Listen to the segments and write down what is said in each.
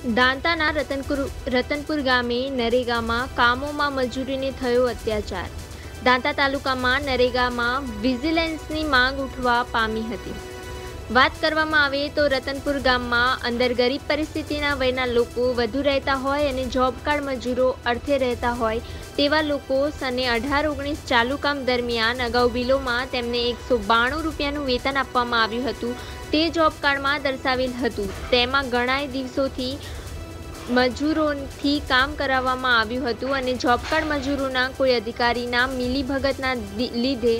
દાંતાના રતનપુર રતનપુર ગામે નરેગામાં કામોમાં મજૂરીને થયો અત્યાચાર. દાંતા તાલુકામાં નરેગામાં વિજિલન્સની માંગ ઉઠવા પામી હતી. વાત કરવામાં આવે તો રતનપુર ગામમાં અંદર ગરીબ પરિસ્થિતિના વયના લોકો વધુ રહેતા હોય અને જોબ કાર્ડ મજૂરો અર્થે રહેતા હોય તેવા લોકો સને અઢાર ઓગણીસ ચાલુ કામ દરમિયાન અગાઉ બિલોમાં તેમને એકસો બાણું રૂપિયાનું વેતન આપવામાં આવ્યું હતું. તે જોબ કાર્ડમાં દર્શાવેલ હતું. તેમાં ઘણાય દિવસોથી મજૂરોથી કામ કરાવવામાં આવ્યું હતું અને જોબ કાર્ડ મજૂરોના કોઈ અધિકારીના મિલીભગતના લીધે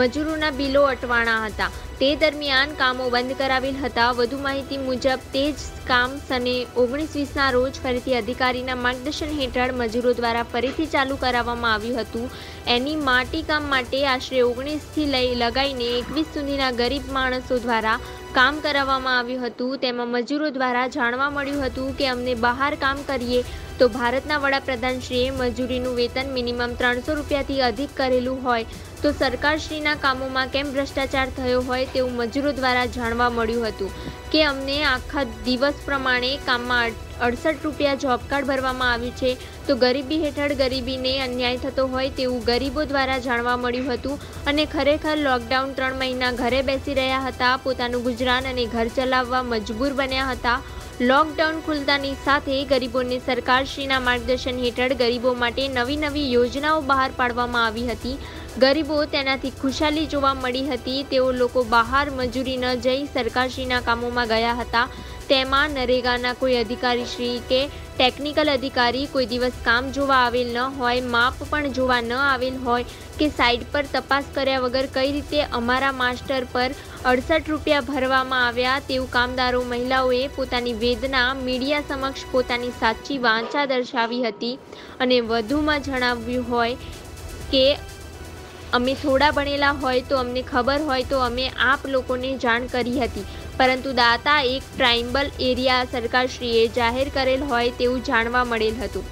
મજૂરોના બિલો અટવાણા હતા. તે દરમિયાન કામો બંધ કરાવેલ હતા. વધુ માહિતી મુજબ, તે જ કામ સને ઓગણીસ વીસના રોજ ફરીથી અધિકારીના માર્ગદર્શન હેઠળ મજૂરો દ્વારા ફરીથી ચાલુ કરાવવામાં આવ્યું હતું. એની માટી કામ માટે આશરે ઓગણીસથી લઈ લગાઈને એકવીસ સુધીના ગરીબ માણસો દ્વારા કામ કરાવવામાં આવ્યું હતું. તેમાં મજૂરો દ્વારા જાણવા મળ્યું હતું કે અમને બહાર કામ કરીએ તો ભારતના વડાપ્રધાનશ્રીએ મજૂરીનું વેતન મિનિમમ ત્રણસો રૂપિયાથી અધિક કરેલું હોય તો સરકારશ્રીના કામોમાં કેમ ભ્રષ્ટાચાર થયો હોય તેવું મજૂરો દ્વારા જાણવા મળ્યું હતું કે અમને આખા દિવસ પ્રમાણે કામમાં અડસઠ રૂપિયા જોબ કાર્ડ ભરવામાં આવ્યું છે તો ગરીબી હેઠળ ગરીબીને અન્યાય થતો હોય તેવું ગરીબો દ્વારા જાણવા મળ્યું હતું અને ખરેખર લોકડાઉન ત્રણ મહિના ઘરે બેસી રહ્યા હતા, પોતાનું ગુજરાન અને ઘર ચલાવવા મજબૂર બન્યા હતા લોકડાઉન ખુલતાની સાથે ગરીબોને સરકારશ્રીના માર્ગદર્શન હેઠળ ગરીબો માટે નવી નવી યોજનાઓ બહાર પાડવામાં આવી હતી. ગરીબો તેનાથી ખુશાલી જોવા મળી હતી. તેઓ લોકો બહાર મજૂરી ન જઈ સરકારશ્રીના કામોમાં ગયા હતા. તેમાં નરેગાના કોઈ અધિકારીશ્રી કે ટેકનિકલ અધિકારી કોઈ દિવસ કામ જોવા આવેલ ન હોય, માપ પણ જોવા ન આવેલ હોય કે સાઇટ પર તપાસ કર્યા વગર કઈ રીતે અમારા માસ્ટર પર અડસઠ રૂપિયા ભરવામાં આવ્યા તેવું કામદારો મહિલાઓએ પોતાની વેદના મીડિયા સમક્ષ પોતાની સાચી વાંચા દર્શાવી હતી અને વધુમાં જણાવ્યું હોય કે અમે થોડા ભણેલા હોય તો અમને ખબર હોય તો અમે આપ લોકોને જાણ કરી હતી. પરંતુ દાતા એક ટ્રાઇબલ એરિયા સરકારશ્રીએ જાહેર કરેલ હોય તેવું જાણવા મળેલ હતું.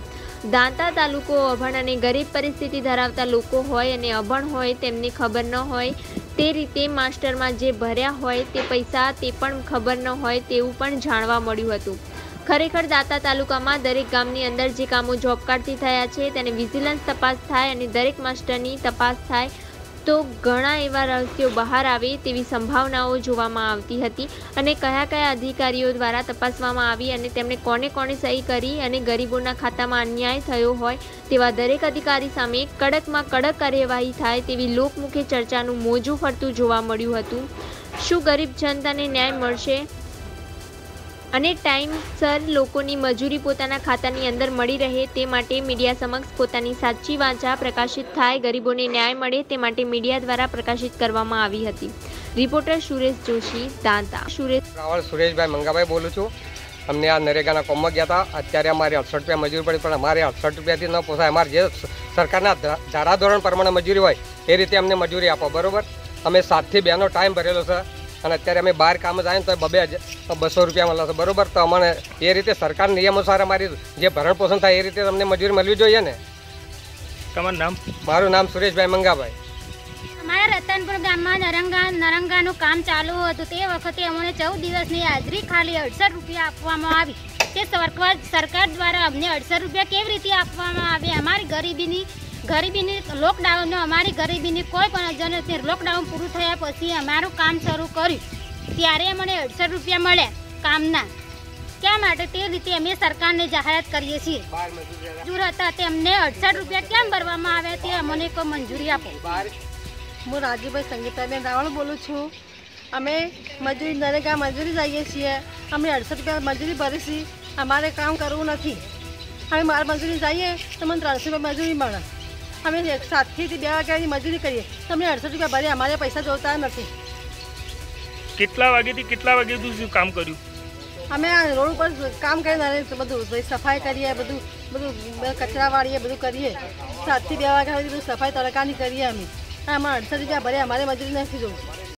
દાંતા તાલુકો અભણ અને ગરીબ પરિસ્થિતિ ધરાવતા લોકો હોય અને અભણ હોય તેમને ખબર ન હોય તે રીતે માસ્ટરમાં જે ભર્યા હોય તે પૈસા તે પણ ખબર ન હોય તેવું પણ જાણવા મળ્યું હતું. ખરેખર દાતા તાલુકામાં દરેક ગામની અંદર જે કામો જોબ કાર્ડથી થયા છે, તેને વિજિલન્સ તપાસ થાય અને દરેક માસ્ટરની તપાસ થાય તો ઘણા એવા રહસ્યો બહાર આવે તેવી સંભાવનાઓ જોવામાં આવતી હતી અને કયા કયા અધિકારીઓ દ્વારા તપાસવામાં આવી અને તેમણે કોને કોને સહી કરી અને ગરીબોના ખાતામાં અન્યાય થયો હોય તેવા દરેક અધિકારી સામે કડકમાં કડક કાર્યવાહી થાય તેવી લોકમુખે ચર્ચાનું મોજું ફરતું જોવા મળ્યું હતું. શું ગરીબ જનતાને ન્યાય મળશે? અને ટાઈમસર લોકોની મજૂરી પોતાના ખાતાની અંદર મળી રહે તે માટે મીડિયા સમક્ષ પોતાની સાચી વાંચા પ્રકાશિત થાય, ગરીબોને ન્યાય મળે તે માટે મીડિયા દ્વારા પ્રકાશિત કરવામાં આવી હતી. રિપોર્ટર સુરેશ જોશી, દાંતા. સુરેશ રાવળ સુરેશભાઈ મંગાભાઈ બોલું છું. અમને આ નરેગાના કોમમાં ગયા હતા. અત્યારે અમારે અડસઠ રૂપિયા મજૂરી પડી, પણ અમારે અડસઠ રૂપિયાથી ન પોસાય. અમારે જે સરકારના ધારાધોરણ પ્રમાણે મજૂરી હોય, એ રીતે અમને મજૂરી આપો, બરાબર? અમે સાતથી બેનો ટાઈમ ભરેલો છે. અને અત્યારે અમે બહાર કામ જ ને તો બબે બસો રૂપિયા મળે છે. બરોબર? તો અમને એ રીતે સરકાર નિયમોસર અમારી જે ભરણ પોષણ થાય એ રીતે તમને મજૂરી મળવી જોઈએ ને. તમારું નામ? મારું નામ સુરેશભાઈ મંગાભાઈ. અમારા રતનપુર ગામમાં નરંગા નરંગાનું કામ ચાલુ હતું. તે વખતે અમને ચૌદ દિવસની હાજરી ખાલી અડસઠ રૂપિયા આપવામાં આવી. તે સરકાર સરકાર દ્વારા અમને અડસઠ રૂપિયા કેવી રીતે આપવામાં આવે? અમારી ગરીબીની ગરીબીની લોકડાઉનનો અમારી ગરીબીની કોઈ પણ અજાણ લોકડાઉન પૂરું થયા પછી અમારું કામ શરૂ કર્યું. ત્યારે મને અઢસો રૂપિયા મળ્યા કામના. ક્યાં માટે? તે રીતે અમે સરકારને જાહેરાત કરીએ છીએ. મજૂર હતા તેમને અડસઠ રૂપિયા કેમ ભરવામાં આવ્યા તે અમને કોઈ મંજૂરી આપો. હું રાજુભાઈ સંગીતાબેન રાવળ બોલું છું. અમે મજૂરી નરેગા મજૂરી જઈએ છીએ. અમે અડસઠ રૂપિયા મજૂરી ભરીશી. અમારે કામ કરવું નથી. અમે મારે મજૂરી જઈએ તો મને ત્રણસો રૂપિયા મજૂરી મળે. અમે સાતથી બે વાગ્યાની મજૂરી કરીએ તો અમને અડસઠ રૂપિયા ભરે અમારે પૈસા જોતા નથી. કેટલા વાગ્યાથી કેટલા વાગ્યા સુધી કામ કર્યું? અમે આ રોડ ઉપર કામ કરીને બધું સફાઈ કરીએ બધું બધું કચરા વાળીએ બધું કરીએ. સાતથી બે વાગ્યા સુધી બધું સફાઈ તડકાની કરીએ અમે. અમારે અડસઠ રૂપિયા ભરે અમારે મજૂરી નથી જોવું